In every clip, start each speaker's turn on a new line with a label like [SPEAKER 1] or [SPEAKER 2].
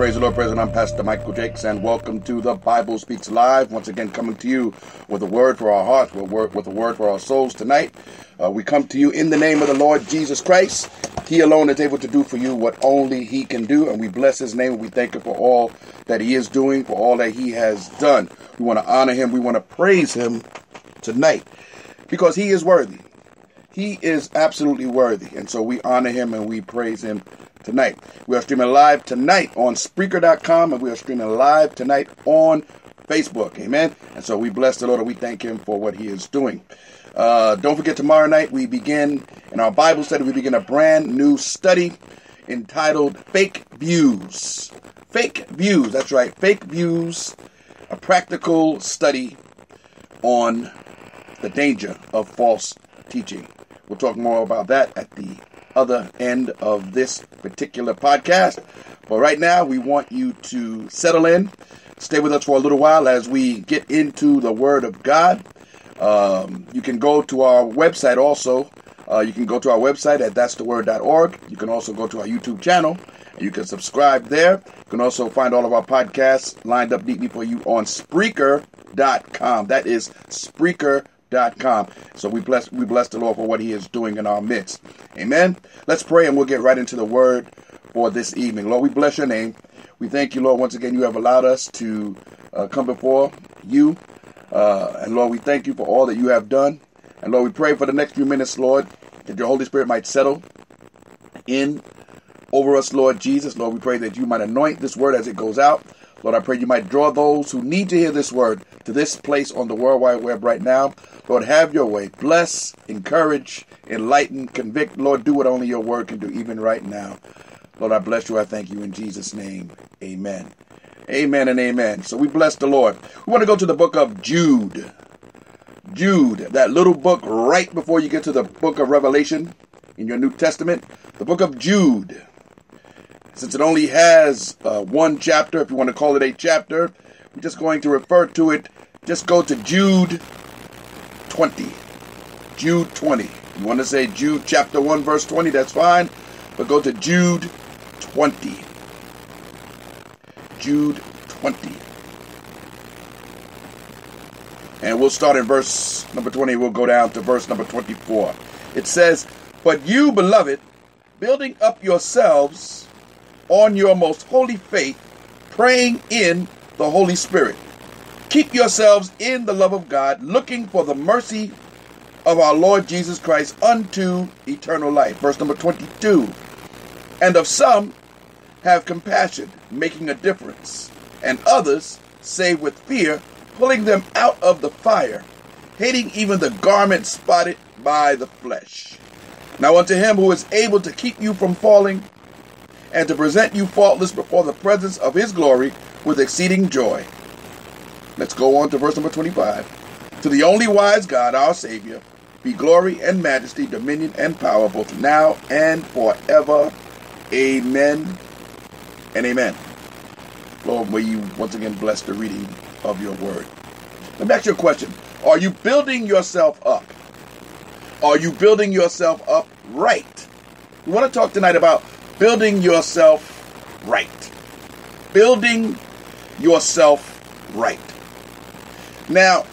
[SPEAKER 1] praise the Lord, President. I'm Pastor Michael Jakes, and welcome to the Bible Speaks Live. Once again, coming to you with a word for our hearts, with a word, with a word for our souls tonight. Uh, we come to you in the name of the Lord Jesus Christ. He alone is able to do for you what only He can do, and we bless His name. We thank Him for all that He is doing, for all that He has done. We want to honor Him. We want to praise Him tonight because He is worthy. He is absolutely worthy, and so we honor Him and we praise Him tonight. We are streaming live tonight on Spreaker.com and we are streaming live tonight on Facebook. Amen. And so we bless the Lord and we thank Him for what He is doing. Uh, don't forget, tomorrow night we begin in our Bible study, we begin a brand new study entitled Fake Views. Fake Views, that's right, Fake Views, a practical study on the danger of false teaching. We'll talk more about that at the other end of this particular podcast. But right now, we want you to settle in, stay with us for a little while as we get into the Word of God. Um, you can go to our website also. Uh, you can go to our website at that'stheword.org. You can also go to our YouTube channel. You can subscribe there. You can also find all of our podcasts lined up neatly for you on Spreaker.com. That is Spreaker.com com. So we bless we bless the Lord for what He is doing in our midst. Amen. Let's pray and we'll get right into the word for this evening. Lord, we bless your name. We thank you, Lord, once again you have allowed us to uh, come before you. Uh, and Lord, we thank you for all that you have done. And Lord, we pray for the next few minutes, Lord, that your Holy Spirit might settle in over us, Lord Jesus. Lord, we pray that you might anoint this word as it goes out. Lord, I pray you might draw those who need to hear this word to this place on the World Wide Web right now. Lord, have your way. Bless, encourage, enlighten, convict. Lord, do what only your word can do, even right now. Lord, I bless you. I thank you in Jesus' name. Amen. Amen and amen. So we bless the Lord. We want to go to the book of Jude. Jude, that little book right before you get to the book of Revelation in your New Testament. The book of Jude. Since it only has uh, one chapter, if you want to call it a chapter, we're just going to refer to it. Just go to Jude 20. Jude 20. You want to say Jude chapter 1, verse 20, that's fine. But go to Jude 20. Jude 20. And we'll start in verse number 20. We'll go down to verse number 24. It says, But you, beloved, building up yourselves on your most holy faith, praying in the Holy Spirit. Keep yourselves in the love of God, looking for the mercy of our Lord Jesus Christ unto eternal life. Verse number 22. And of some have compassion, making a difference, and others save with fear, pulling them out of the fire, hating even the garment spotted by the flesh. Now unto him who is able to keep you from falling and to present you faultless before the presence of his glory with exceeding joy. Let's go on to verse number 25. To the only wise God, our Savior, be glory and majesty, dominion and power, both now and forever. Amen and amen. Lord, may you once again bless the reading of your word. Let me ask you a question. Are you building yourself up? Are you building yourself up right? We want to talk tonight about building yourself right. Building yourself right. Now,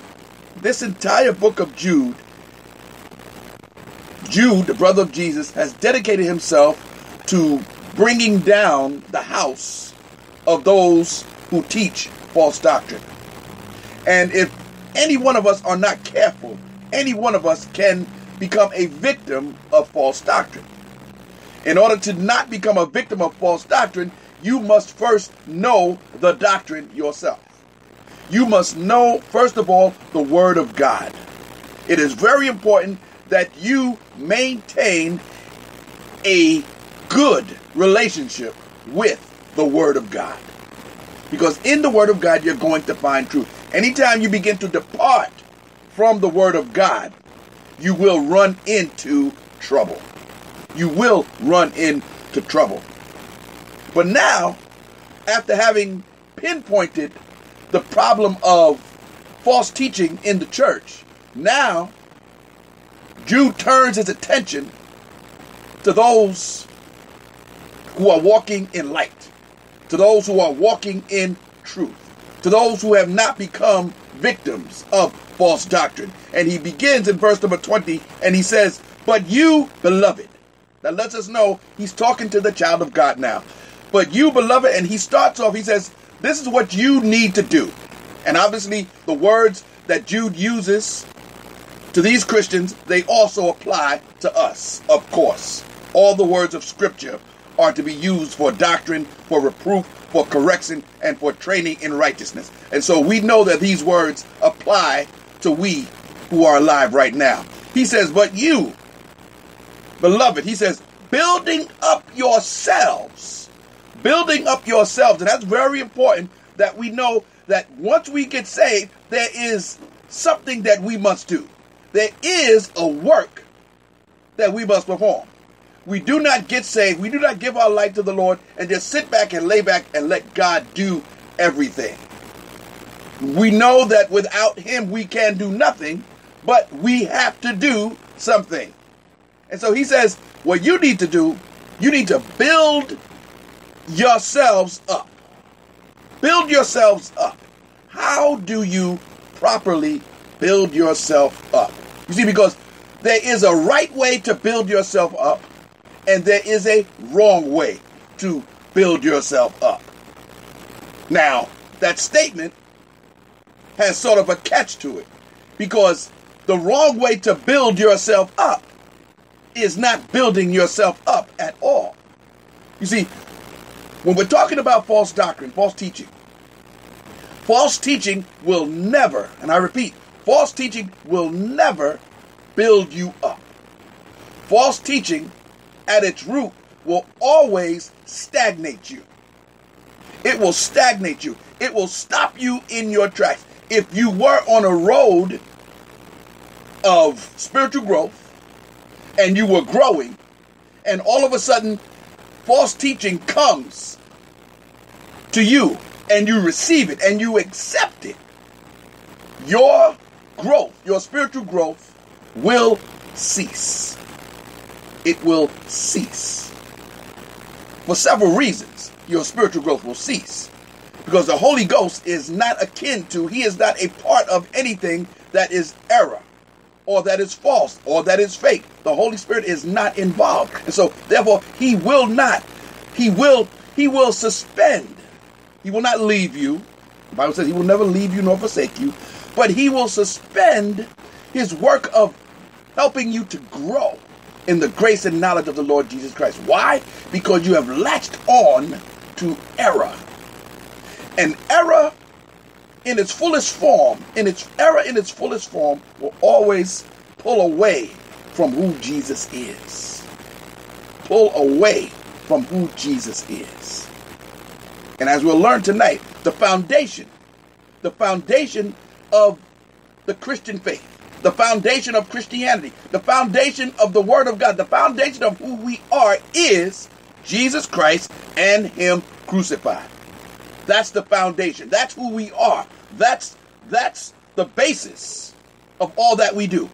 [SPEAKER 1] this entire book of Jude, Jude, the brother of Jesus, has dedicated himself to bringing down the house of those who teach false doctrine. And if any one of us are not careful, any one of us can become a victim of false doctrine. In order to not become a victim of false doctrine, you must first know the doctrine yourself. You must know, first of all, the Word of God. It is very important that you maintain a good relationship with the Word of God. Because in the Word of God, you're going to find truth. Anytime you begin to depart from the Word of God, you will run into trouble you will run into trouble. But now, after having pinpointed the problem of false teaching in the church, now Jude turns his attention to those who are walking in light. to those who are walking in truth, to those who have not become victims of false doctrine. And he begins in verse number 20 and he says, But you, beloved, that lets us know he's talking to the child of God now. But you, beloved, and he starts off, he says, This is what you need to do. And obviously, the words that Jude uses to these Christians, they also apply to us, of course. All the words of Scripture are to be used for doctrine, for reproof, for correction, and for training in righteousness. And so we know that these words apply to we who are alive right now. He says, But you, beloved, he says, building up yourselves. Building up yourselves. And that's very important that we know that once we get saved, there is something that we must do. There is a work that we must perform. We do not get saved. We do not give our life to the Lord and just sit back and lay back and let God do everything. We know that without Him we can do nothing, but we have to do something. And so He says, what you need to do, you need to build yourselves up. Build yourselves up. How do you properly build yourself up? You see, because there is a right way to build yourself up, and there is a wrong way to build yourself up. Now, that statement has sort of a catch to it because the wrong way to build yourself up is not building yourself up at all. You see, when we're talking about false doctrine, false teaching, false teaching will never, and I repeat, false teaching will never build you up. False teaching at its root will always stagnate you. It will stagnate you. It will stop you in your tracks. If you were on a road of spiritual growth and you were growing, and all of a sudden false teaching comes to you and you receive it and you accept it, your growth, your spiritual growth will cease it will cease. For several reasons, your spiritual growth will cease. Because the Holy Ghost is not akin to, he is not a part of anything that is error or that is false or that is fake. The Holy Spirit is not involved. And so therefore he will not, he will, he will suspend. He will not leave you. The Bible says he will never leave you nor forsake you, but he will suspend his work of helping you to grow in the grace and knowledge of the Lord Jesus Christ. Why? Because you have latched on to error. And error in its fullest form, in its error in its fullest form, will always pull away from who Jesus is. Pull away from who Jesus is. And as we'll learn tonight, the foundation, the foundation of the Christian faith the foundation of Christianity, the foundation of the Word of God, the foundation of who we are is Jesus Christ and Him crucified. That's the foundation. That's who we are. That's that's the basis of all that we do.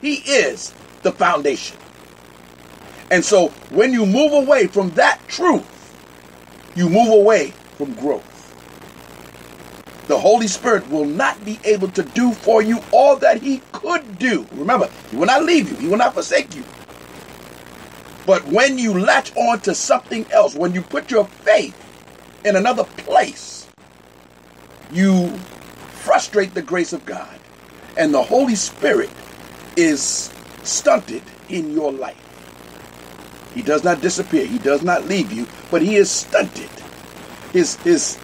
[SPEAKER 1] He is the foundation. And so when you move away from that truth, you move away from growth the Holy Spirit will not be able to do for you all that He could do. Remember, He will not leave you, He will not forsake you. But when you latch on to something else, when you put your faith in another place, you frustrate the grace of God. And the Holy Spirit is stunted in your life. He does not disappear, He does not leave you, but He is stunted. His, his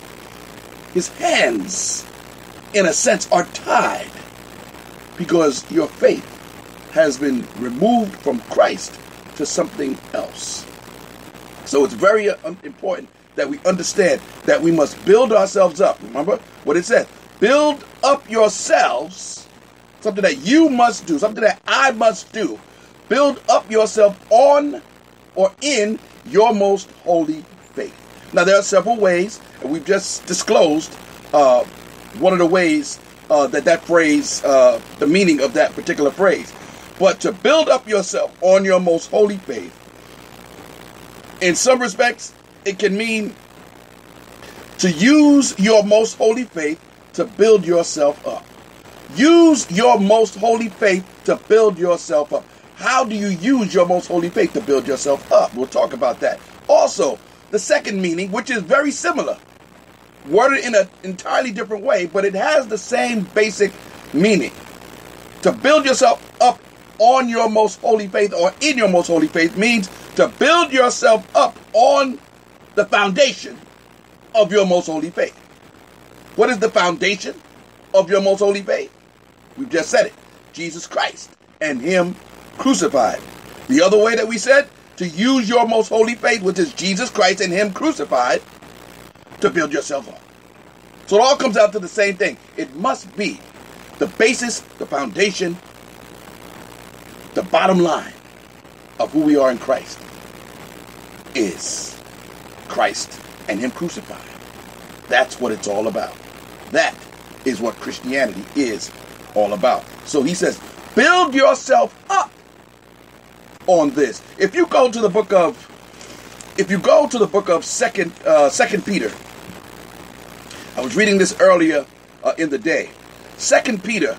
[SPEAKER 1] his hands, in a sense, are tied because your faith has been removed from Christ to something else. So it's very uh, important that we understand that we must build ourselves up. Remember what it said build up yourselves, something that you must do, something that I must do. Build up yourself on or in your most holy faith. Now, there are several ways and we've just disclosed uh, one of the ways uh, that that phrase, uh, the meaning of that particular phrase. But to build up yourself on your most holy faith, in some respects, it can mean to use your most holy faith to build yourself up. Use your most holy faith to build yourself up. How do you use your most holy faith to build yourself up? We'll talk about that. Also, the second meaning, which is very similar, worded in an entirely different way, but it has the same basic meaning. To build yourself up on your most holy faith or in your most holy faith means to build yourself up on the foundation of your most holy faith. What is the foundation of your most holy faith? We've just said it Jesus Christ and Him crucified. The other way that we said, to use your most holy faith, which is Jesus Christ and Him crucified, to build yourself up. So it all comes out to the same thing. It must be the basis, the foundation, the bottom line of who we are in Christ is Christ and Him crucified. That's what it's all about. That is what Christianity is all about. So he says, build yourself up on this. If you go to the book of, if you go to the book of Second uh, Second Peter, I was reading this earlier uh, in the day. Second Peter,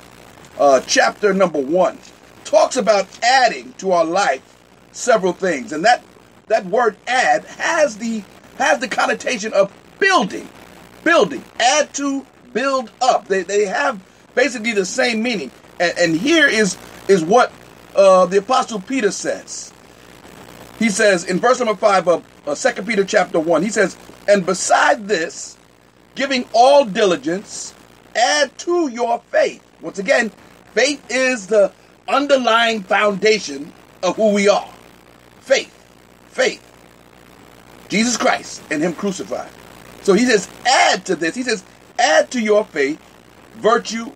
[SPEAKER 1] uh, chapter number one, talks about adding to our life several things, and that that word "add" has the has the connotation of building, building, add to, build up. They they have basically the same meaning. And, and here is is what uh, the apostle Peter says. He says in verse number five of uh, Second Peter chapter one. He says, "And beside this, giving all diligence, add to your faith." Once again, faith is the underlying foundation of who we are. Faith, faith. Jesus Christ and Him crucified. So he says, add to this. He says, add to your faith virtue,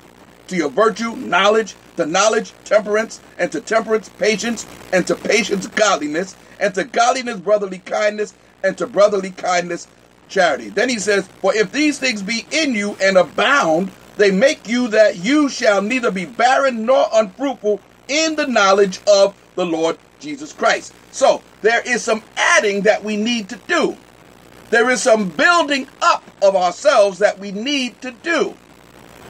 [SPEAKER 1] to your virtue, knowledge, to knowledge, temperance, and to temperance, patience, and to patience, godliness, and to godliness, brotherly kindness, and to brotherly kindness, charity. Then he says, For if these things be in you and abound, they make you that you shall neither be barren nor unfruitful in the knowledge of the Lord Jesus Christ. So there is some adding that we need to do. There is some building up of ourselves that we need to do.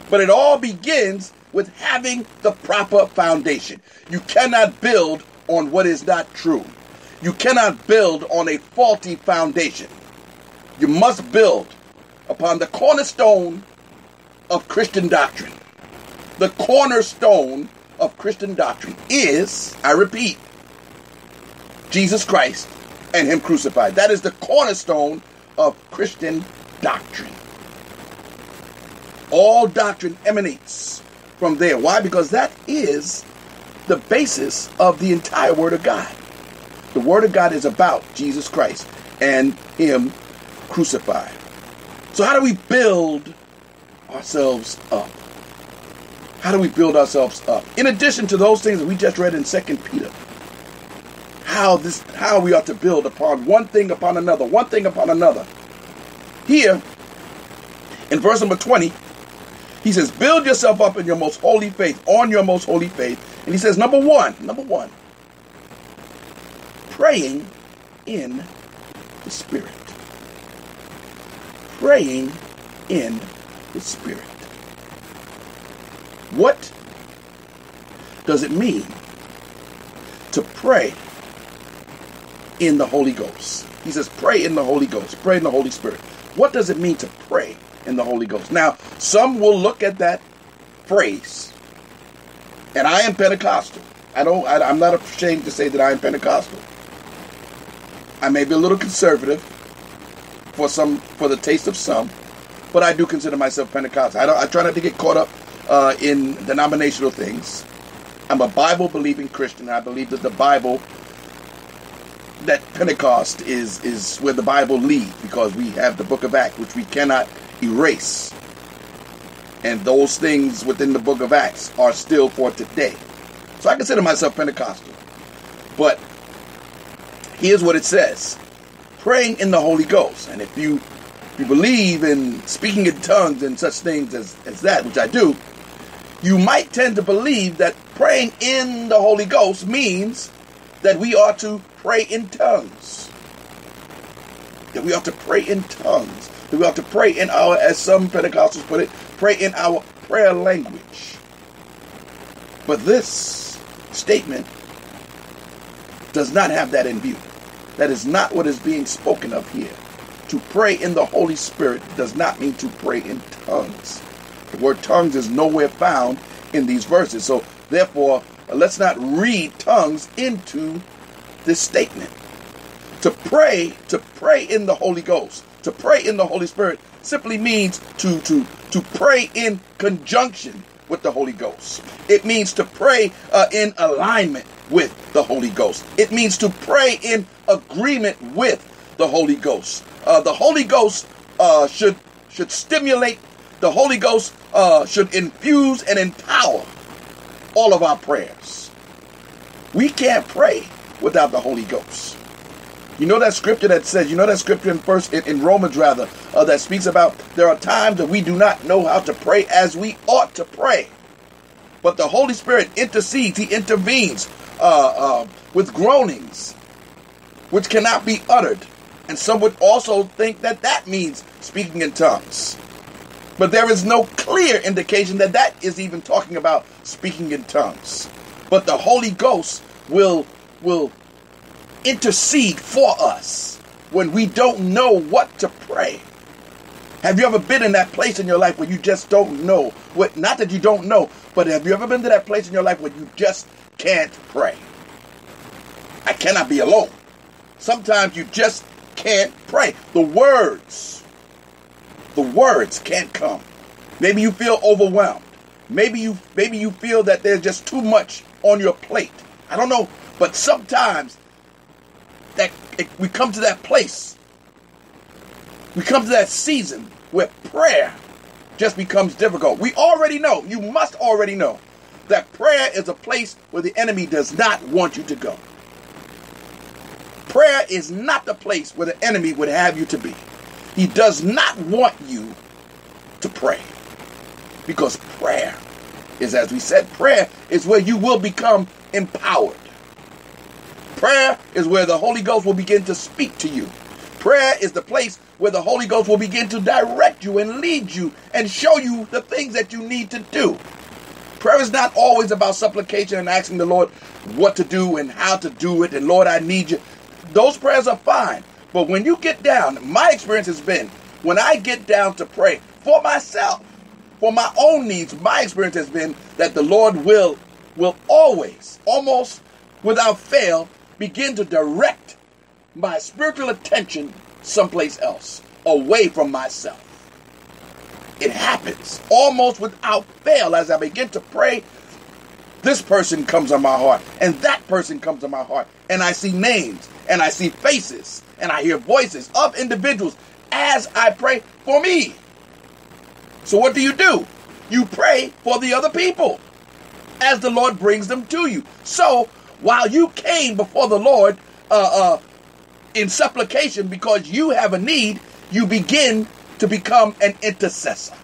[SPEAKER 1] But it all begins with having the proper foundation. You cannot build on what is not true. You cannot build on a faulty foundation. You must build upon the cornerstone of Christian doctrine. The cornerstone of Christian doctrine is, I repeat, Jesus Christ and Him crucified. That is the cornerstone of Christian doctrine. All doctrine emanates from there. Why? Because that is the basis of the entire Word of God. The Word of God is about Jesus Christ and Him crucified. So, how do we build ourselves up? How do we build ourselves up? In addition to those things that we just read in Second Peter, how this how we ought to build upon one thing upon another, one thing upon another. Here, in verse number 20, he says, Build yourself up in your most holy faith, on your most holy faith. And he says, Number one, number one, praying in the Spirit. Praying in the Spirit. What does it mean to pray in the Holy Ghost? He says, Pray in the Holy Ghost, pray in the Holy Spirit. What does it mean to pray in the Holy Ghost. Now, some will look at that phrase, and I am Pentecostal. I don't. I, am not ashamed to say that I am Pentecostal. I may be a little conservative for some, for the taste of some, but I do consider myself Pentecostal. I don't. I try not to get caught up uh, in denominational things. I'm a Bible believing Christian. I believe that the Bible that Pentecost is is where the Bible leads because we have the book of Acts, which we cannot erase. And those things within the book of Acts are still for today. So I consider myself Pentecostal. But here's what it says praying in the Holy Ghost. And if you, if you believe in speaking in tongues and such things as, as that, which I do, you might tend to believe that praying in the Holy Ghost means that we ought to pray in tongues. That we ought to pray in tongues that we ought to pray in our, as some Pentecostals put it, pray in our prayer language. But this statement does not have that in view. That is not what is being spoken of here. To pray in the Holy Spirit does not mean to pray in tongues. The word tongues is nowhere found in these verses. So, therefore, let's not read tongues into this statement. To pray, to pray in the Holy Ghost, to pray in the Holy Spirit simply means to to to pray in conjunction with the Holy Ghost. It means to pray uh, in alignment with the Holy Ghost. It means to pray in agreement with the Holy Ghost. Uh, the Holy Ghost uh, should should stimulate. The Holy Ghost uh, should infuse and empower all of our prayers. We can't pray without the Holy Ghost. You know that scripture that says, you know that scripture in first in, in Romans rather, uh, that speaks about there are times that we do not know how to pray as we ought to pray. But the Holy Spirit intercedes, He intervenes uh, uh, with groanings which cannot be uttered. And some would also think that that means speaking in tongues. But there is no clear indication that that is even talking about speaking in tongues. But the Holy Ghost will will intercede for us when we don't know what to pray. Have you ever been in that place in your life where you just don't know what not that you don't know, but have you ever been to that place in your life where you just can't pray? I cannot be alone. Sometimes you just can't pray. The words, the words can't come. Maybe you feel overwhelmed. Maybe you maybe you feel that there's just too much on your plate. I don't know, but sometimes that it, we come to that place. We come to that season where prayer just becomes difficult. We already know, you must already know, that prayer is a place where the enemy does not want you to go. Prayer is not the place where the enemy would have you to be. He does not want you to pray. Because prayer is, as we said, prayer is where you will become empowered. Prayer is where the Holy Ghost will begin to speak to you. Prayer is the place where the Holy Ghost will begin to direct you and lead you and show you the things that you need to do. Prayer is not always about supplication and asking the Lord what to do and how to do it and Lord, I need you. Those prayers are fine. But when you get down, my experience has been when I get down to pray for myself, for my own needs, my experience has been that the Lord will will always, almost without fail, begin to direct my spiritual attention someplace else, away from myself. It happens almost without fail as I begin to pray. This person comes on my heart, and that person comes on my heart, and I see names, and I see faces, and I hear voices of individuals as I pray for me. So, what do you do? You pray for the other people as the Lord brings them to you. So, while you came before the Lord uh, uh, in supplication because you have a need, you begin to become an intercessor.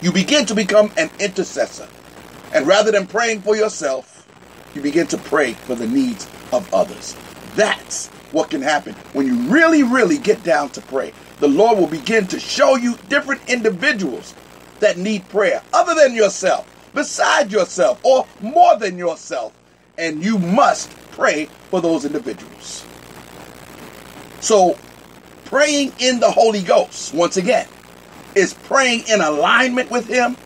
[SPEAKER 1] You begin to become an intercessor. And rather than praying for yourself, you begin to pray for the needs of others. That's what can happen when you really, really get down to pray. The Lord will begin to show you different individuals that need prayer other than yourself, beside yourself, or more than yourself and you must pray for those individuals. So, praying in the Holy Ghost, once again, is praying in alignment with Him,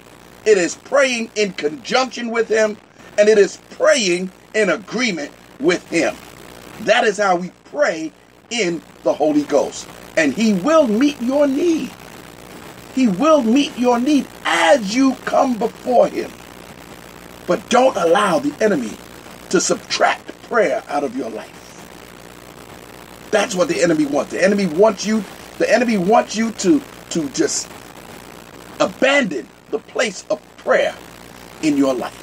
[SPEAKER 1] it is praying in conjunction with Him, and it is praying in agreement with Him. That is how we pray in the Holy Ghost. And He will meet your need. He will meet your need as you come before Him. But don't allow the enemy to subtract prayer out of your life. That's what the enemy wants. The enemy wants you, the enemy wants you to, to just abandon the place of prayer in your life.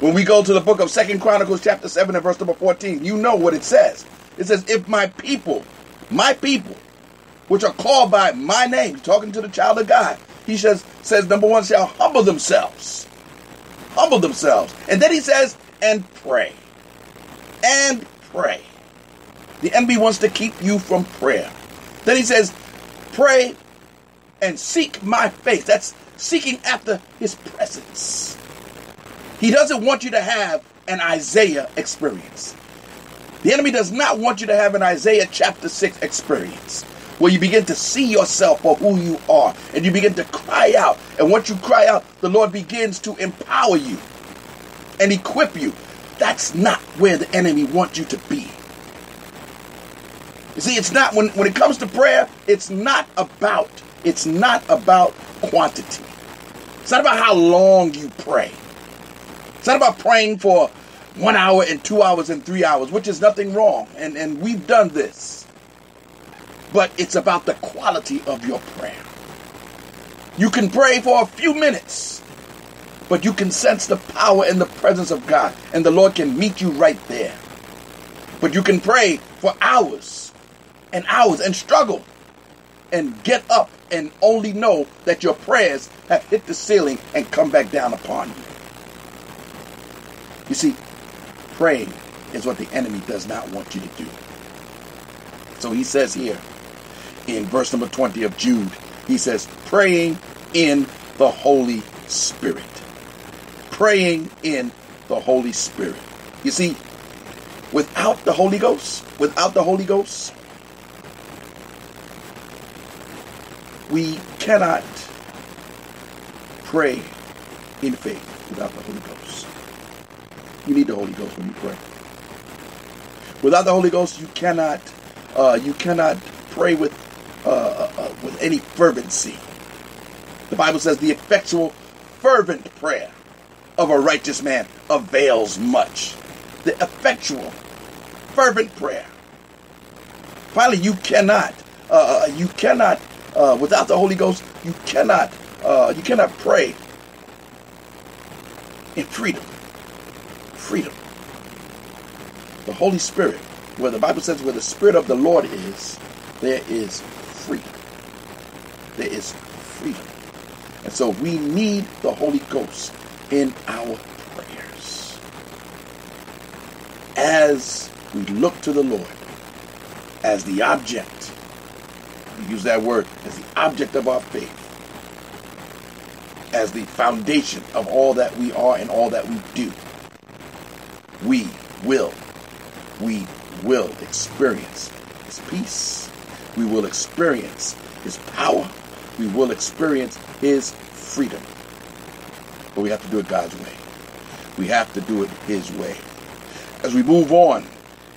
[SPEAKER 1] When we go to the book of Second Chronicles, chapter 7 and verse number 14, you know what it says. It says, If my people, my people, which are called by my name, talking to the child of God, he says, says number one, shall humble themselves. Humble themselves. And then he says, and pray. And pray. The enemy wants to keep you from prayer. Then he says, pray and seek my face. That's seeking after his presence. He doesn't want you to have an Isaiah experience. The enemy does not want you to have an Isaiah chapter 6 experience where you begin to see yourself for who you are and you begin to cry out. And once you cry out, the Lord begins to empower you and equip you. That's not where the enemy wants you to be. You see, it's not when, when it comes to prayer, it's not about it's not about quantity. It's not about how long you pray. It's not about praying for one hour and two hours and three hours, which is nothing wrong. And, and we've done this. But it's about the quality of your prayer. You can pray for a few minutes, but you can sense the power and the presence of God, and the Lord can meet you right there. But you can pray for hours and hours and struggle and get up and only know that your prayers have hit the ceiling and come back down upon you. You see, praying is what the enemy does not want you to do. So he says here in verse number 20 of Jude, he says, praying in the Holy Spirit. Praying in the Holy Spirit. You see, without the Holy Ghost, without the Holy Ghost, we cannot pray in faith without the Holy Ghost. You need the Holy Ghost when you pray. Without the Holy Ghost, you cannot uh, you cannot pray with uh, uh, uh, with any fervency. The Bible says the effectual, fervent prayer of a righteous man avails much. The effectual, fervent prayer. Finally, you cannot uh, uh, you cannot without the Holy Ghost, you cannot you cannot pray in freedom freedom. The Holy Spirit, where the Bible says where the Spirit of the Lord is, there is freedom. There is freedom. And so we need the Holy Ghost in our prayers. As we look to the Lord as the object, we use that word, as the object of our faith, as the foundation of all that we are and all that we do we will, we will experience His peace. We will experience His power. We will experience His freedom. But we have to do it God's way. We have to do it His way. As we move on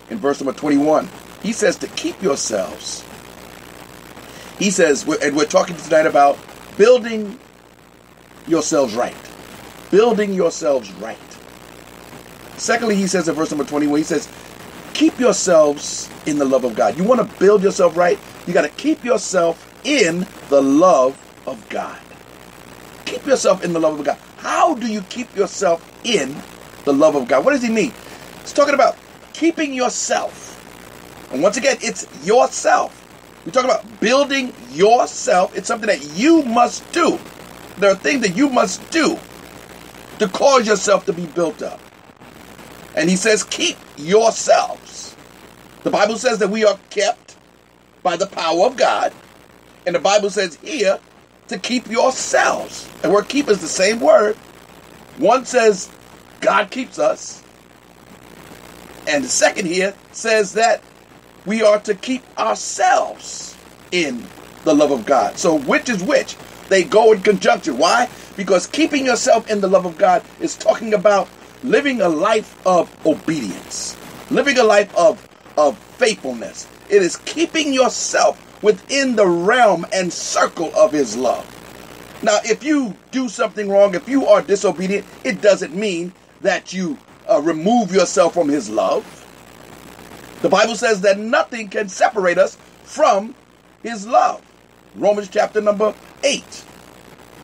[SPEAKER 1] in verse number 21, He says to keep yourselves. He says, and we're talking tonight about building yourselves right. Building yourselves right. Secondly, he says in verse number 21, he says, keep yourselves in the love of God. You want to build yourself right? You got to keep yourself in the love of God. Keep yourself in the love of God. How do you keep yourself in the love of God? What does he mean? He's talking about keeping yourself. And once again, it's yourself. We're talking about building yourself. It's something that you must do. There are things that you must do to cause yourself to be built up. And he says, Keep yourselves. The Bible says that we are kept by the power of God. And the Bible says here to keep yourselves. And word keep is the same word. One says God keeps us. And the second here says that we are to keep ourselves in the love of God. So which is which? They go in conjunction. Why? Because keeping yourself in the love of God is talking about living a life of obedience, living a life of, of faithfulness. It is keeping yourself within the realm and circle of His love. Now, if you do something wrong, if you are disobedient, it doesn't mean that you uh, remove yourself from His love. The Bible says that nothing can separate us from His love. Romans chapter number 8.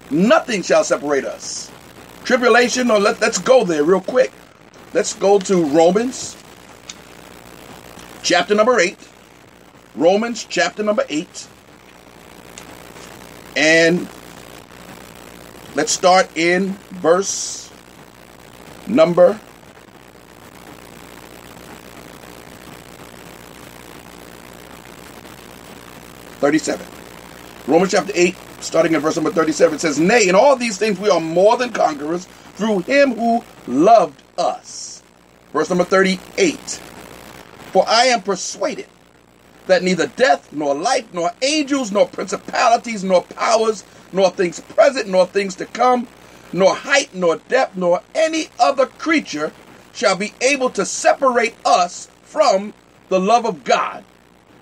[SPEAKER 1] Nothing shall separate us tribulation, or let, let's go there real quick. Let's go to Romans chapter number 8. Romans chapter number 8. And let's start in verse number Thirty-seven. Romans chapter 8, starting in verse number 37, says, Nay, in all these things we are more than conquerors through him who loved us. Verse number 38. For I am persuaded that neither death, nor life, nor angels, nor principalities, nor powers, nor things present, nor things to come, nor height, nor depth, nor any other creature shall be able to separate us from the love of God,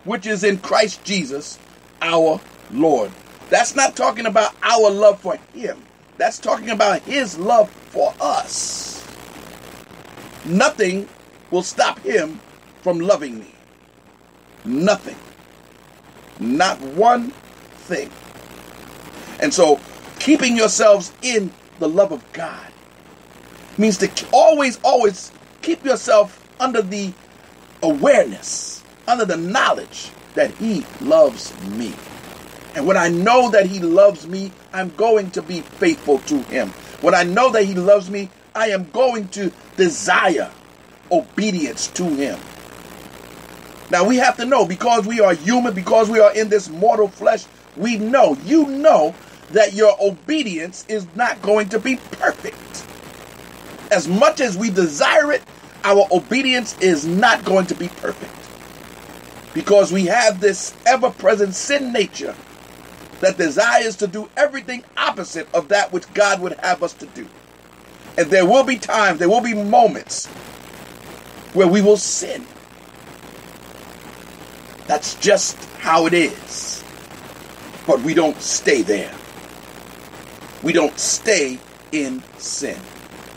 [SPEAKER 1] which is in Christ Jesus our Lord. That's not talking about our love for Him, that's talking about His love for us. Nothing will stop Him from loving me. Nothing. Not one thing. And so, keeping yourselves in the love of God means to always, always keep yourself under the awareness, under the knowledge that He loves me. And when I know that He loves me, I'm going to be faithful to Him. When I know that He loves me, I am going to desire obedience to Him. Now we have to know because we are human, because we are in this mortal flesh, we know, you know, that your obedience is not going to be perfect. As much as we desire it, our obedience is not going to be perfect. Because we have this ever present sin nature that desires to do everything opposite of that which God would have us to do. And there will be times, there will be moments where we will sin. That's just how it is. But we don't stay there. We don't stay in sin.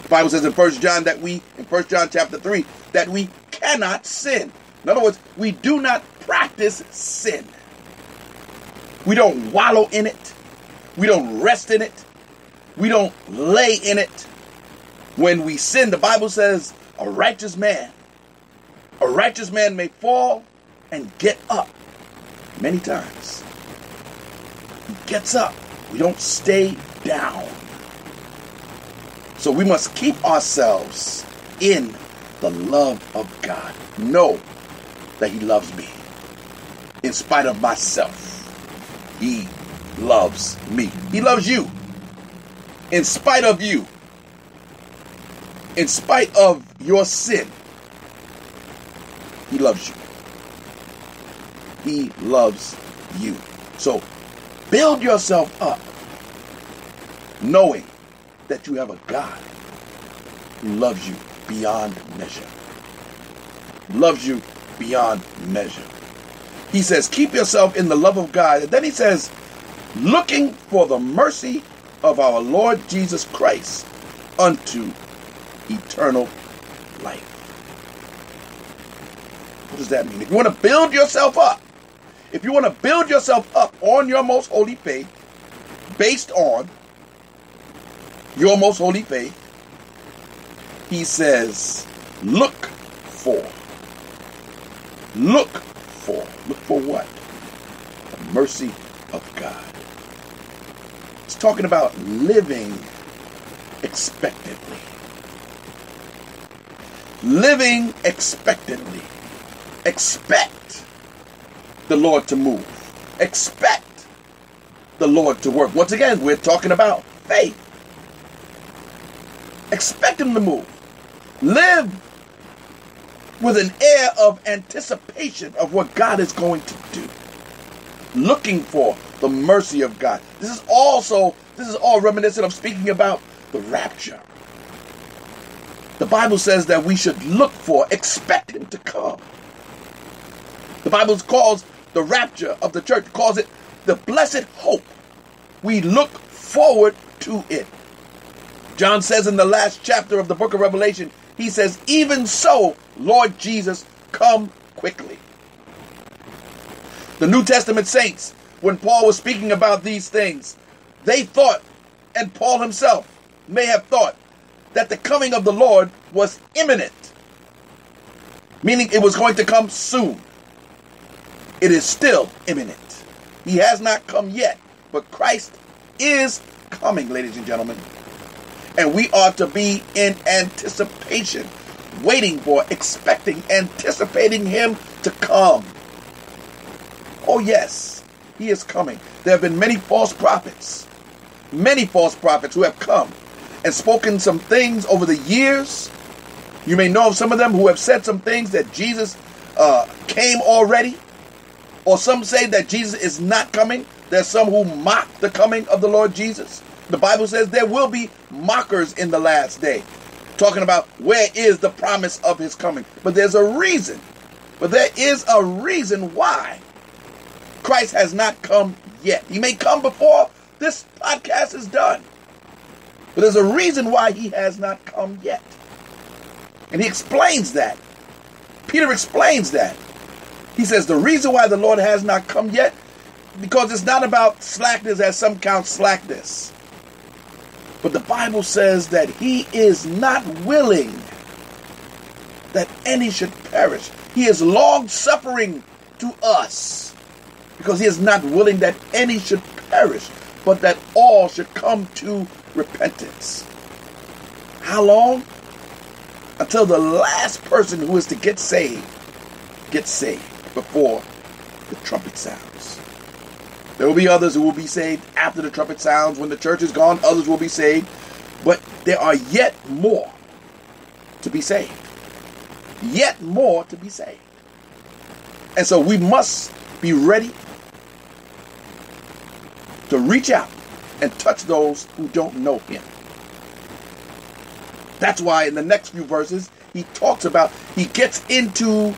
[SPEAKER 1] The Bible says in First John that we, in First John chapter 3, that we cannot sin. In other words, we do not practice sin. We don't wallow in it. We don't rest in it. We don't lay in it. When we sin, the Bible says a righteous man, a righteous man may fall and get up many times. He gets up. We don't stay down. So we must keep ourselves in the love of God. Know that He loves me. In spite of myself, He loves me. He loves you. In spite of you. In spite of your sin, He loves you. He loves you. So build yourself up knowing that you have a God who loves you beyond measure. Loves you beyond measure. He says, keep yourself in the love of God. And then he says, looking for the mercy of our Lord Jesus Christ unto eternal life. What does that mean? If you want to build yourself up, if you want to build yourself up on your most holy faith, based on your most holy faith, he says, look for. Look for. Look for what? The mercy of God. It's talking about living expectantly. Living expectantly. Expect the Lord to move. Expect the Lord to work. Once again, we're talking about faith. Expect Him to move. Live with an air of anticipation of what God is going to do. Looking for the mercy of God. This is also, this is all reminiscent of speaking about the rapture. The Bible says that we should look for, expect Him to come. The Bible calls the rapture of the church, calls it the blessed hope. We look forward to it. John says in the last chapter of the book of Revelation, he says, Even so, Lord Jesus, come quickly. The New Testament saints, when Paul was speaking about these things, they thought, and Paul himself may have thought, that the coming of the Lord was imminent, meaning it was going to come soon. It is still imminent. He has not come yet, but Christ is coming, ladies and gentlemen. And we ought to be in anticipation, waiting for, expecting, anticipating Him to come. Oh, yes, He is coming. there have been many false prophets, many false prophets who have come and spoken some things over the years. You may know of some of them who have said some things that Jesus uh, came already, or some say that Jesus is not coming. There's some who mock the coming of the Lord Jesus. The Bible says there will be mockers in the last day, talking about where is the promise of his coming. But there's a reason. But there is a reason why Christ has not come yet. He may come before this podcast is done. But there's a reason why he has not come yet. And he explains that. Peter explains that. He says the reason why the Lord has not come yet, because it's not about slackness as some count slackness. But the Bible says that he is not willing that any should perish. He is long suffering to us because he is not willing that any should perish, but that all should come to repentance. How long? Until the last person who is to get saved gets saved before the trumpet sounds. There will be others who will be saved after the trumpet sounds. When the church is gone, others will be saved. But there are yet more to be saved. Yet more to be saved. And so we must be ready to reach out and touch those who don't know him. That's why in the next few verses, he talks about, he gets into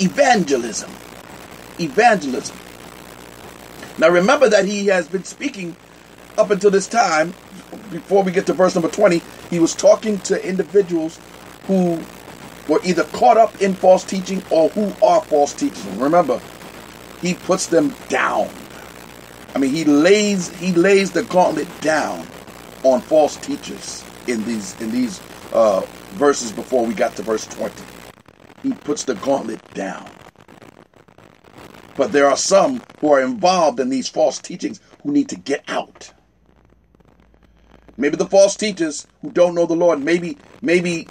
[SPEAKER 1] evangelism. Evangelism. Now remember that he has been speaking up until this time, before we get to verse number 20, he was talking to individuals who were either caught up in false teaching or who are false teachers. Remember, he puts them down. I mean, he lays he lays the gauntlet down on false teachers in these in these uh, verses before we got to verse 20. He puts the gauntlet down. But there are some who are involved in these false teachings who need to get out. Maybe the false teachers who don't know the Lord, maybe, maybe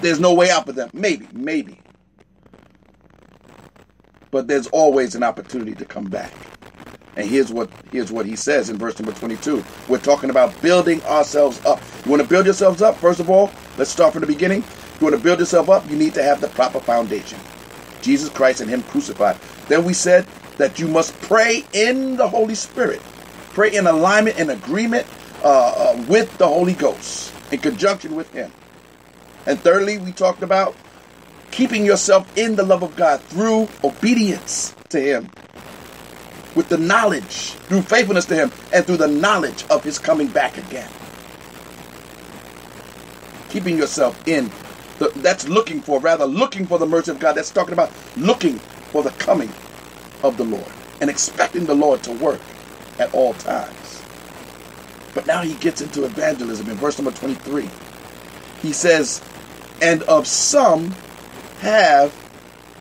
[SPEAKER 1] there's no way out for them. Maybe, maybe. But there's always an opportunity to come back. And here's what here's what he says in verse number 22. We're talking about building ourselves up. You want to build yourselves up? First of all, let's start from the beginning. You want to build yourself up, you need to have the proper foundation. Jesus Christ and him crucified. Then we said that you must pray in the Holy Spirit. Pray in alignment and agreement uh, uh, with the Holy Ghost, in conjunction with him. And thirdly, we talked about keeping yourself in the love of God through obedience to him with the knowledge, through faithfulness to Him, and through the knowledge of His coming back again. Keeping yourself in, the, that's looking for, rather looking for the mercy of God. That's talking about looking for the coming of the Lord and expecting the Lord to work at all times. But now he gets into evangelism in verse number 23. He says, And of some have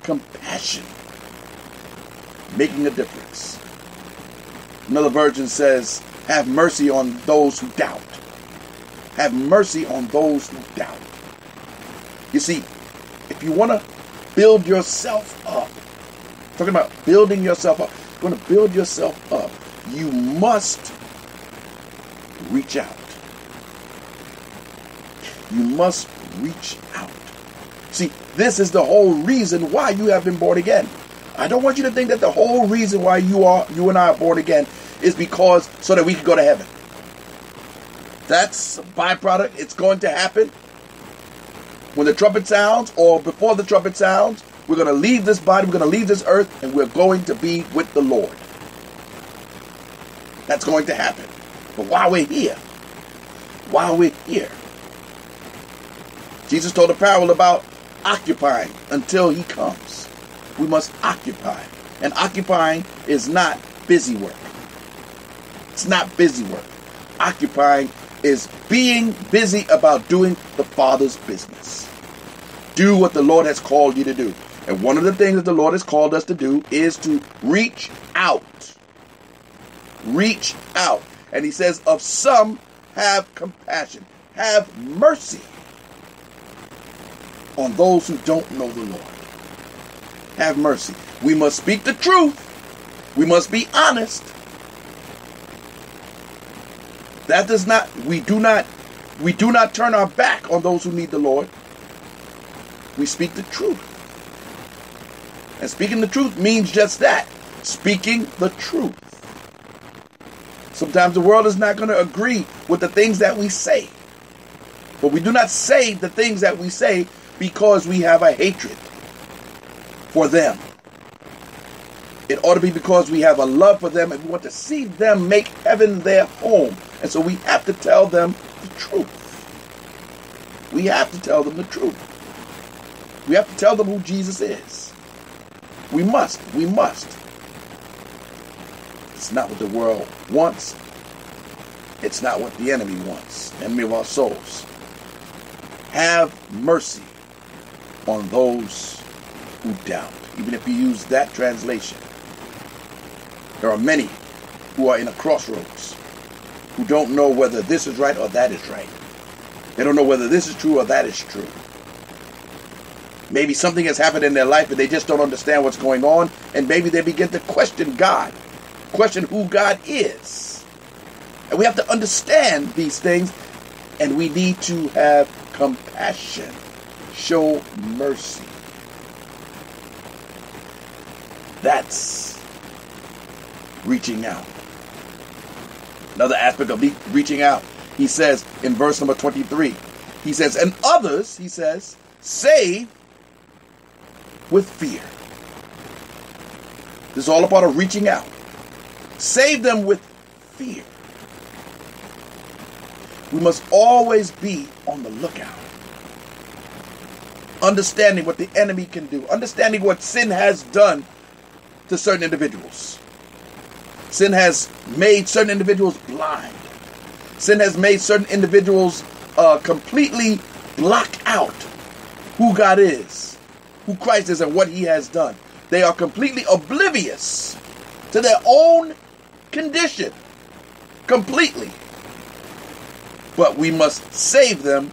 [SPEAKER 1] compassion, making a difference. Another version says, Have mercy on those who doubt. Have mercy on those who doubt. You see, if you want to build yourself up, talking about building yourself up, you want to build yourself up, you must reach out. You must reach out. See, this is the whole reason why you have been born again. I don't want you to think that the whole reason why you are you and I are born again is because so that we can go to heaven. That's a byproduct. It's going to happen. When the trumpet sounds, or before the trumpet sounds, we're going to leave this body, we're going to leave this earth, and we're going to be with the Lord. That's going to happen. But while we're here, while we're here, Jesus told a parable about occupying until he comes. We must occupy. And occupying is not busy work. It's not busy work. Occupying is being busy about doing the Father's business. Do what the Lord has called you to do. And one of the things that the Lord has called us to do is to reach out. Reach out. And he says, Of some have compassion, have mercy on those who don't know the Lord. Have mercy. We must speak the truth We must be honest. That does not, we do not, we do not turn our back on those who need the Lord. We speak the truth. And speaking the truth means just that speaking the truth. Sometimes the world is not going to agree with the things that we say. But we do not say the things that we say because we have a hatred for them. It ought to be because we have a love for them and we want to see them make heaven their home. And so we have to tell them the truth. We have to tell them the truth. We have to tell them who Jesus is. We must. We must. It's not what the world wants. It's not what the enemy wants. Enemy of our souls. Have mercy on those who doubt. Even if you use that translation. There are many who are in a crossroads who don't know whether this is right or that is right. They don't know whether this is true or that is true. Maybe something has happened in their life and they just don't understand what's going on, and maybe they begin to question God, question who God is. And we have to understand these things, and we need to have compassion, show mercy. That's reaching out. Another aspect of reaching out, he says in verse number 23, he says, and others, he says, save with fear. This is all about a reaching out. Save them with fear. We must always be on the lookout. Understanding what the enemy can do, understanding what sin has done to certain individuals. Sin has made certain individuals blind. Sin has made certain individuals uh, completely block out who God is, who Christ is, and what He has done. They are completely oblivious to their own condition. Completely. But we must save them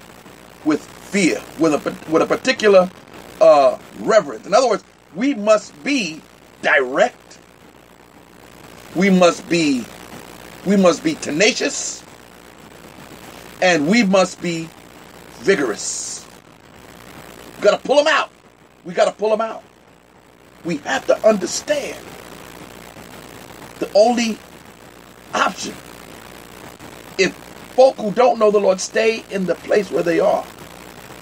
[SPEAKER 1] with fear, with a, with a particular uh, reverence. In other words, we must be direct. We must be we must be tenacious and we must be vigorous. We got to pull them out. We got to pull them out. We have to understand the only option if folk who don't know the Lord stay in the place where they are,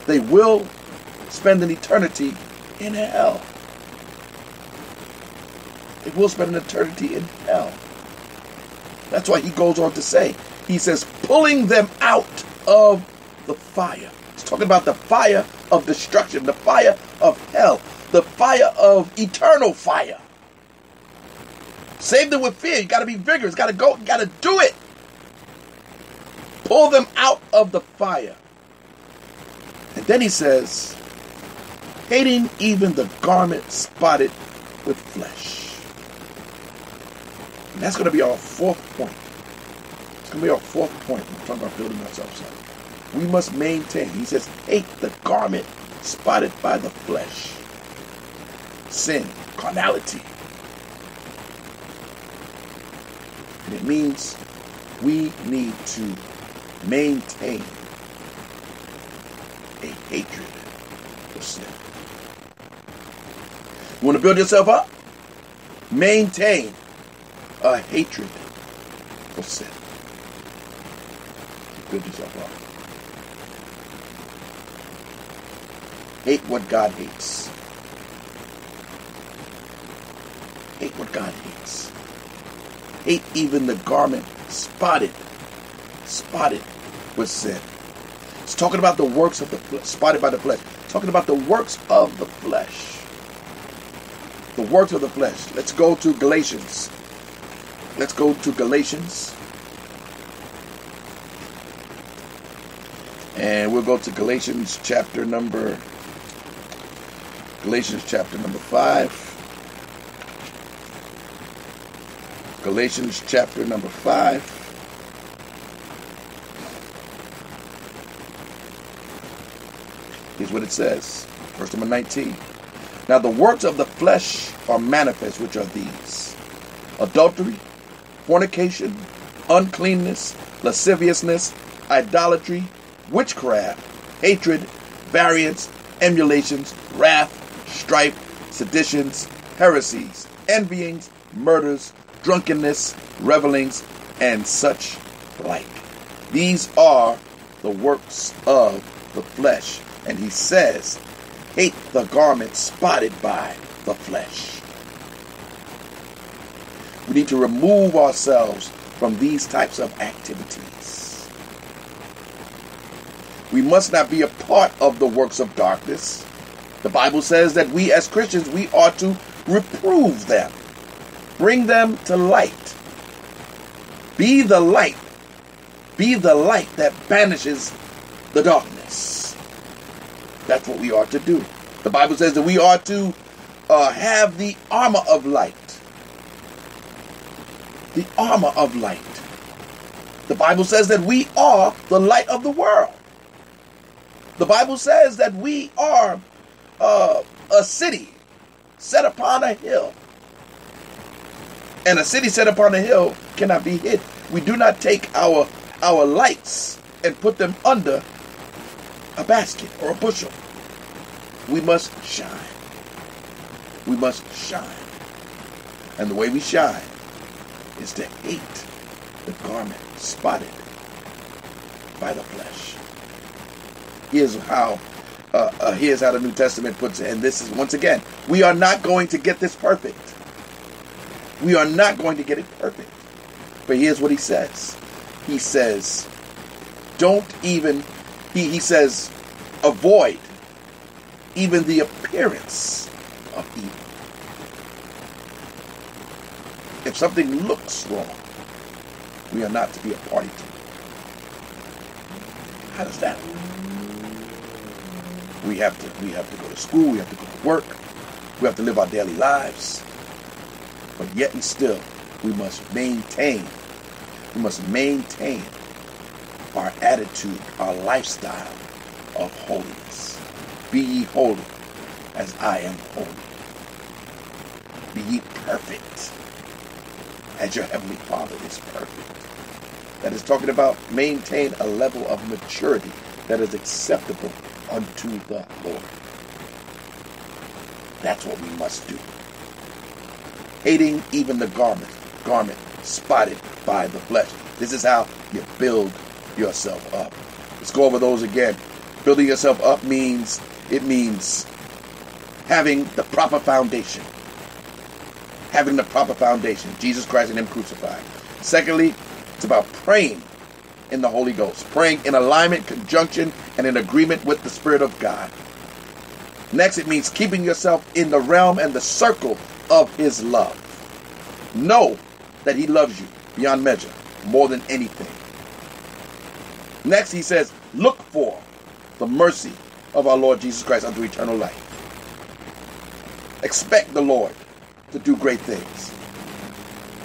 [SPEAKER 1] they will spend an eternity in hell. They will spend an eternity in hell. That's why he goes on to say, he says, pulling them out of the fire. He's talking about the fire of destruction, the fire of hell, the fire of eternal fire. Save them with fear. You got to be vigorous. Got to go. Got to do it. Pull them out of the fire. And then he says, hating even the garment spotted with flesh. And that's going to be our fourth point. It's going to be our fourth point we're talking about building ourselves up. We must maintain. He says, hate the garment spotted by the flesh. Sin, carnality. And it means we need to maintain a hatred for sin. You want to build yourself up? Maintain a hatred for sin. Build of God. Hate what God hates. Hate what God hates. Hate even the garment spotted, spotted with sin. It's talking about the works of the spotted by the flesh. It's talking about the works of the flesh. The works of the flesh. Let's go to Galatians Let's go to Galatians. And we'll go to Galatians chapter number Galatians chapter number 5. Galatians chapter number 5. Here's what it says. Verse number 19. Now the works of the flesh are manifest, which are these adultery, fornication, uncleanness, lasciviousness, idolatry, witchcraft, hatred, variance, emulations, wrath, strife, seditions, heresies, envyings, murders, drunkenness, revelings, and such like. These are the works of the flesh. And he says, hate the garment spotted by the flesh. We need to remove ourselves from these types of activities. We must not be a part of the works of darkness. The Bible says that we as Christians, we ought to reprove them, bring them to light. Be the light. Be the light that banishes the darkness. That's what we ought to do. The Bible says that we ought to uh, have the armor of light. The armor of light. The Bible says that we are the light of the world. The Bible says that we are uh, a city set upon a hill. And a city set upon a hill cannot be hid. We do not take our our lights and put them under a basket or a bushel. We must shine. We must shine. And the way we shine is to hate the garment spotted by the flesh. Here's how uh, uh, here's how the New Testament puts it. And this is once again, we are not going to get this perfect. We are not going to get it perfect. But here's what he says. He says, don't even he, he says, avoid even the appearance of evil. If something looks wrong, we are not to be a party to it. How does that work? We have to we have to go to school, we have to go to work, we have to live our daily lives. But yet and still, we must maintain, we must maintain our attitude, our lifestyle of holiness. Be ye holy as I am holy. Be ye perfect as your heavenly Father is perfect. That is talking about maintain a level of maturity that is acceptable unto the Lord. That's what we must do. Hating even the garment, garment spotted by the flesh. This is how you build yourself up. Let's go over those again. Building yourself up means it means having the proper foundation. Having the proper foundation. Jesus Christ and Him crucified. Secondly, it's about praying in the Holy Ghost. Praying in alignment, conjunction, and in agreement with the Spirit of God. Next, it means keeping yourself in the realm and the circle of His love. Know that He loves you beyond measure, more than anything. Next, he says, Look for the mercy of our Lord Jesus Christ unto eternal life. Expect the Lord to do great things.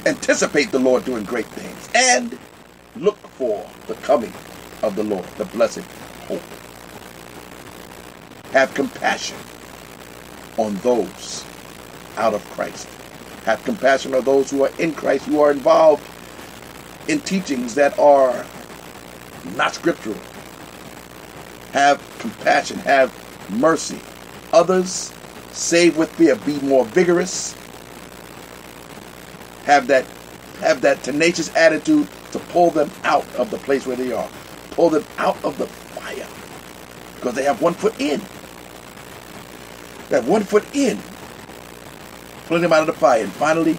[SPEAKER 1] Anticipate the Lord doing great things. And look for the coming of the Lord, the blessed hope. Have compassion on those out of Christ. Have compassion on those who are in Christ, who are involved in teachings that are not scriptural. Have compassion, have mercy. Others, save with fear, be more vigorous. Have that have that tenacious attitude to pull them out of the place where they are. Pull them out of the fire. Because they have one foot in. They have one foot in. Pulling them out of the fire. And finally,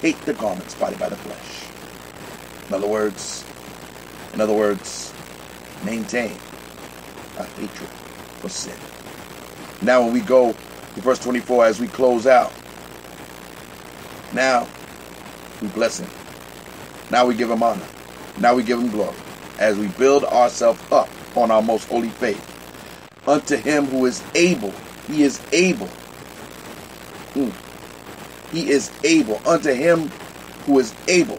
[SPEAKER 1] hate the garment spotted by the flesh. In other words, in other words, maintain a hatred for sin. Now, when we go to verse 24 as we close out, now we bless him. Now we give him honor. Now we give him glory as we build ourselves up on our most holy faith. Unto him who is able, he is able. Mm. He is able. Unto him who is able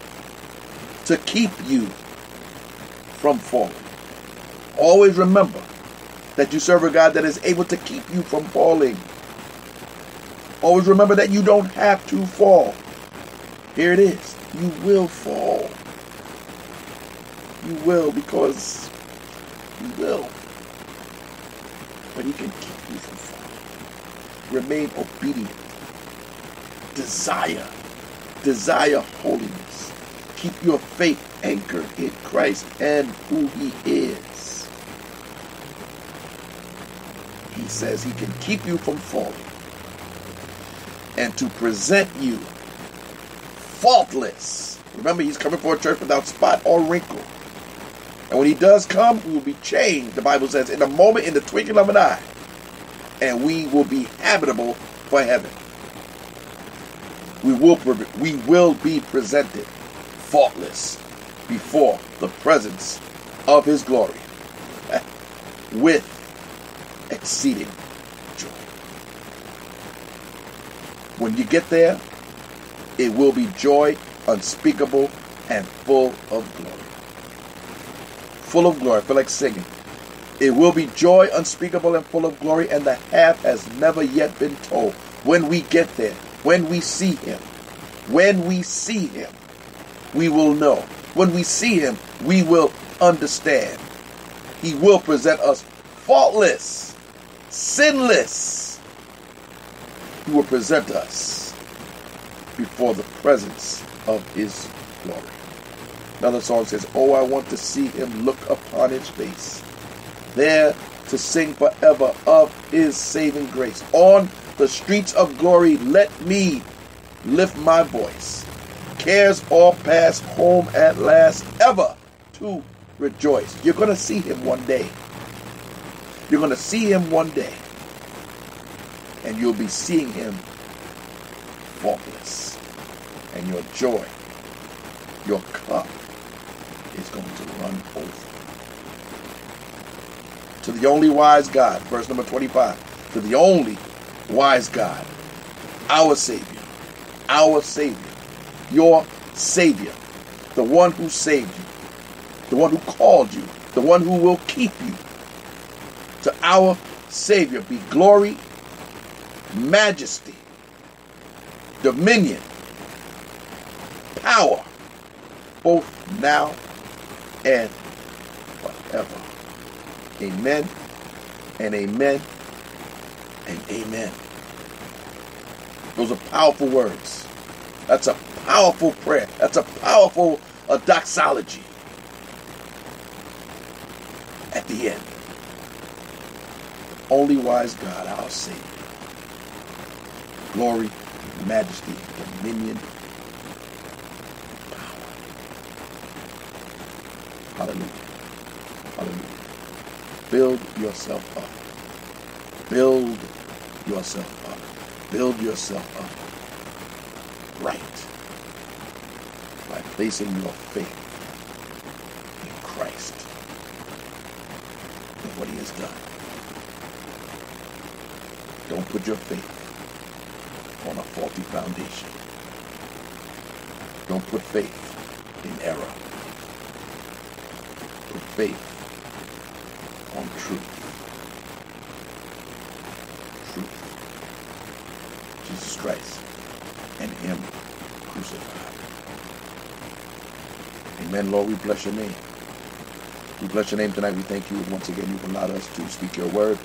[SPEAKER 1] to keep you from falling. Always remember that you serve a God that is able to keep you from falling. Always remember that you don't have to fall. Here it is. You will fall. You will because you will. But he can keep you from falling. Remain obedient. Desire. Desire holiness. Keep your faith anchored in Christ and who he is. He says he can keep you from falling and to present you faultless. Remember, he's coming for a church without spot or wrinkle. And when he does come, we will be changed, the Bible says, in a moment, in the twinkling of an eye. And we will be habitable for heaven. We will, we will be presented faultless before the presence of his glory with exceeding joy. When you get there, it will be joy unspeakable and full of glory. Full of glory. I feel like singing. It will be joy unspeakable and full of glory, and the half has never yet been told. When we get there, when we see him, when we see him, we will know. When we see him, we will understand. He will present us faultless, sinless. He will present us before the presence of his glory. Another song says, Oh, I want to see him look upon his face, there to sing forever of his saving grace. On the streets of glory, let me lift my voice. Cares all past, home at last, ever to rejoice. You're going to see him one day. You're going to see him one day. And you'll be seeing him faultless. And your joy, your cup, is going to run over. To the only wise God, verse number 25. To the only wise God, our Savior, our Savior, your Savior, the one who saved you, the one who called you, the one who will keep you. To our Savior be glory, majesty, dominion, power, both now and forever. Amen and amen and amen. Those are powerful words. That's a powerful prayer. That's a powerful uh, doxology at the end. Only wise God, our Savior. Glory, majesty, dominion, Hallelujah. Hallelujah. Build yourself up. Build yourself up. Build yourself up. Right. By placing your faith in Christ and what he has done. Don't put your faith on a faulty foundation. Don't put faith in error. Put faith on truth. Truth. Jesus Christ and Him crucified. Amen, Lord. We bless your name. We bless your name tonight. We thank you once again. You've allowed us to speak your word.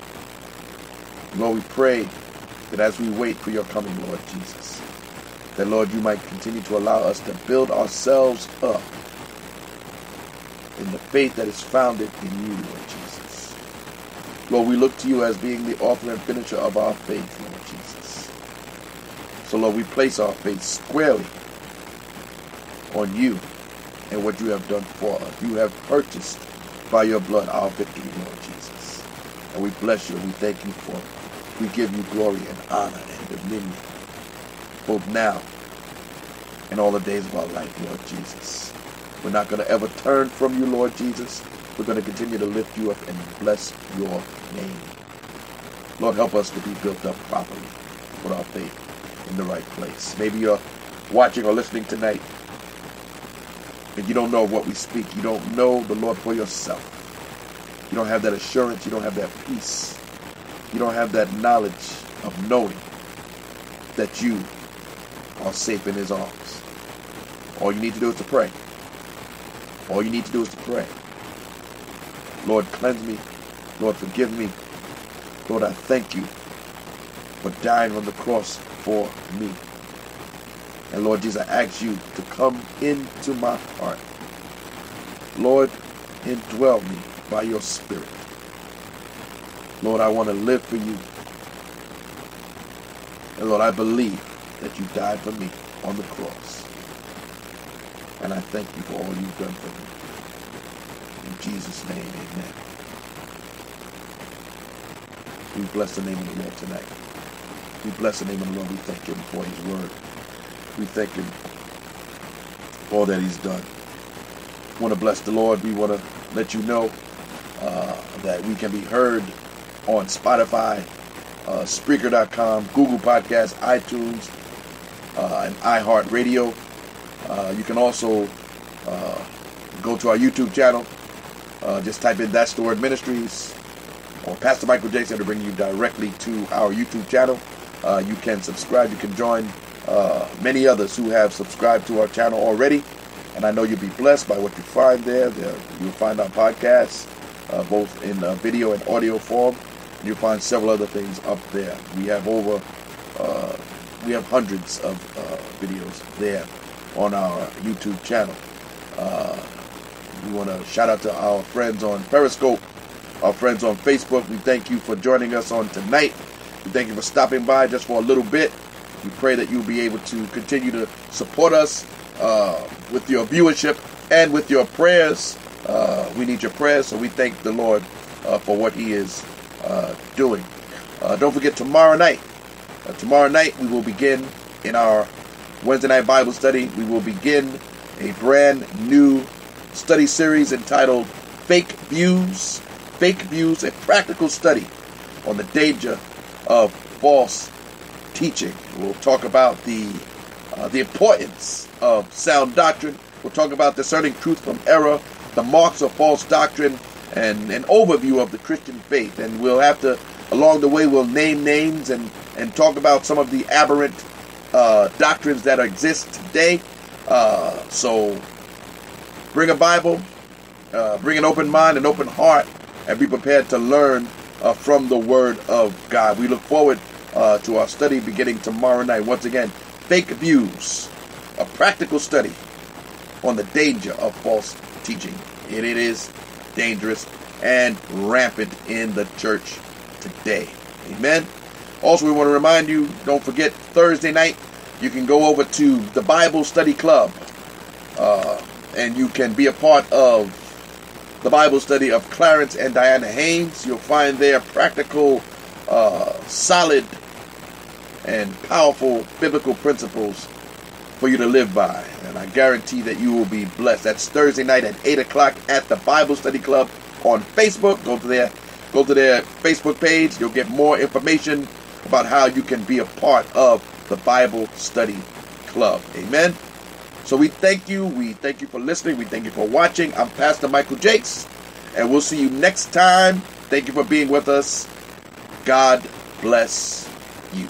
[SPEAKER 1] Lord, we pray that as we wait for your coming, Lord Jesus, that, Lord, you might continue to allow us to build ourselves up in the faith that is founded in you, Lord Jesus. Lord, we look to you as being the author and finisher of our faith, Lord Jesus. So, Lord, we place our faith squarely on you and what you have done for us. You have purchased by your blood our victory, Lord Jesus. And we bless you and we thank you for it. We give you glory and honor and dominion, both now and all the days of our life, Lord Jesus. We're not going to ever turn from you, Lord Jesus. We're going to continue to lift you up and bless your name. Lord, help us to be built up properly with our faith in the right place. Maybe you're watching or listening tonight and you don't know what we speak. You don't know the Lord for yourself. You don't have that assurance. You don't have that peace. You don't have that knowledge of knowing that you are safe in his arms. All you need to do is to pray. All you need to do is to pray. Lord, cleanse me. Lord, forgive me. Lord, I thank you for dying on the cross for me. And Lord Jesus, I ask you to come into my heart. Lord, indwell me by your Spirit. Lord, I want to live for you. And Lord, I believe that you died for me on the cross. And I thank you for all you've done for me. In Jesus' name, amen. We bless the name of the Lord tonight. We bless the name of the Lord. We thank him for his word. We thank him for all that he's done. Want to bless the Lord. We want to let you know uh, that we can be heard on Spotify, uh, Spreaker.com, Google Podcasts, iTunes, uh, and iHeartRadio. Uh, you can also uh, go to our YouTube channel. Uh, just type in That's the Word Ministries or Pastor Michael Jackson to bring you directly to our YouTube channel. Uh, you can subscribe. You can join uh, many others who have subscribed to our channel already. And I know you'll be blessed by what you find there. there you'll find our podcasts, both in video and audio form. And you'll find several other things up there. We have over, we have hundreds of videos there on our YouTube channel. we want to shout out to our friends on Periscope, our friends on Facebook. We thank you for joining us on tonight. We thank you for stopping by just for a little bit. We pray that you'll be able to continue to support us uh, with your viewership and with your prayers. Uh, we need your prayers, so we thank the Lord uh, for what He is uh, doing. Uh, don't forget, tomorrow night, uh, tomorrow night we will begin in our Wednesday night Bible study. We will begin a brand new study series entitled Fake Views. Fake Views, a practical study on the danger of false teaching. We'll talk about the uh, the importance of sound doctrine. We'll talk about discerning truth from error, the marks of false doctrine, and an overview of the Christian faith. And we'll have to, along the way, we'll name names and and talk about some of the aberrant uh, doctrines that exist today. Uh, so bring a Bible, uh, bring an open mind, an open heart, and be prepared to learn uh, from the Word of God. We look forward uh, to our study beginning tomorrow night. Once again, fake views, a practical study on the danger of false teaching. And it is dangerous and rampant in the church today. Amen. Also, we want to remind you don't forget Thursday night, you can go over to the Bible Study Club uh, and you can be a part of the Bible study of Clarence and Diana Haynes. You'll find there practical, uh, solid, and powerful biblical principles for you to live by. And I guarantee that you will be blessed. That's Thursday night at 8 o'clock at the Bible Study Club on Facebook. Go to their go to their Facebook page. You'll get more information about how you can be a part of the Bible Study Club. Amen. So we thank you. We thank you for listening. We thank you for watching. I'm Pastor Michael Jakes, and we'll see you next time. Thank you for being with us. God bless you.